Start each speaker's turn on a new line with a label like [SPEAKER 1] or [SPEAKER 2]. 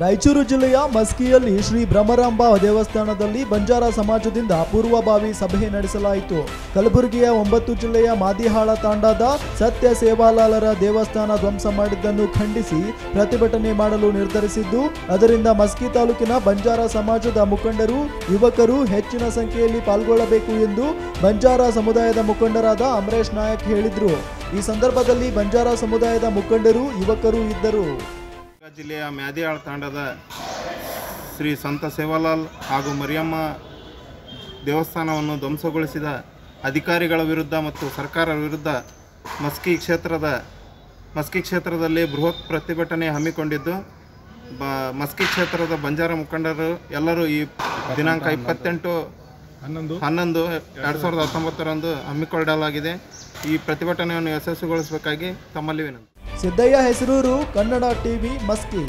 [SPEAKER 1] ರಾಯಚೂರು ಜಿಲ್ಲೆಯ ಮಸ್ಕಿಯಲ್ಲಿ ಶ್ರೀ ಭ್ರಮರಾಂಬ ದೇವಸ್ಥಾನದಲ್ಲಿ ಬಂಜಾರ ಸಮಾಜದಿಂದ ಪೂರ್ವಭಾವಿ ಸಭೆ ನಡೆಸಲಾಯಿತು. ಕಲಬುರಗಿಯ ಒಂಬತ್ತು ಜಿಲ್ಲೆಯ ಮಾದಿಹಾಳ ತಾಂಡಾದ ಸತ್ಯ ಸೇವಾಲಾಲರ ದೇವಸ್ಥಾನ ಧ್ವಂಸ ಮಾಡಿದ್ದನ್ನು ಖಂಡಿಸಿ ಪ್ರತಿಭಟನೆ ಮಾಡಲು ನಿರ್ಧರಿಸಿದ್ದು, ಅದರಿಂದ ಮಸ್ಕಿ ತಾಲೂಕಿನ ಬಂಜಾರ ಸಮಾಜದ ಮುಖಂಡರು, ಯುವಕರು ಹೆಚ್ಚಿನ ಸಂಖ್ಯೆಯಲ್ಲಿ ಪಾಲ್ಗೊಳ್ಳಬೇಕು ಎಂದು ಬಂಜಾರ ಸಮುದಾಯದ ಮುಖಂಡರಾದ ಅಮರೇಶ್ ನಾಯಕ್ ಹೇಳಿದರು. ಈ ಸಂದರ್ಭದಲ್ಲಿ ಬಂಜಾರ ಸಮುದಾಯದ ಮುಖಂಡರು, ಯುವಕರು ಇದ್ದರು.
[SPEAKER 2] ಜಿಲ್ಲೆಯ ಮ್ಯಾದಿಯಾಳ್ ತಾಂಡದ ಶ್ರೀ ಸಂತ ಸೇವಾಲಾಲ್ ಹಾಗೂ ಮರಿಯಮ್ಮ ದೇವಸ್ಥಾನವನ್ನು ಧ್ವಂಸಗೊಳಿಸಿದ ಅಧಿಕಾರಿಗಳ ವಿರುದ್ಧ ಮತ್ತು ಸರ್ಕಾರ ವಿರುದ್ಧ ಮಸ್ಕಿ ಕ್ಷೇತ್ರದ ಮಸ್ಕಿ ಕ್ಷೇತ್ರದಲ್ಲಿ ಬೃಹತ್ ಪ್ರತಿಭಟನೆ ಹಮ್ಮಿಕೊಂಡಿದ್ದು ಬ ಮಸ್ಕಿ ಕ್ಷೇತ್ರದ ಬಂಜಾರ ಮುಖಂಡರು ಎಲ್ಲರೂ ಈ ದಿನಾಂಕ ಇಪ್ಪತ್ತೆಂಟು
[SPEAKER 3] ಹನ್ನೊಂದು.
[SPEAKER 2] ಹನ್ನೊಂದು ಎರಡು ಸಾವಿರದ ಹತ್ತೊಂಬತ್ತರಂದು ಹಮ್ಮಿಕೊಳ್ಳಲಾಗಿದೆ. ಈ ಪ್ರತಿಭಟನೆಯನ್ನು ಯಶಸ್ವಿಗೊಳಿಸಬೇಕಾಗಿ ತಮ್ಮಲ್ಲಿ ವಿನಂತಿ.
[SPEAKER 1] ಸಿದ್ದಯ್ಯ ಹೆಸರೂರು ಕನ್ನಡ ಟಿವಿ ಮಸ್ಕಿ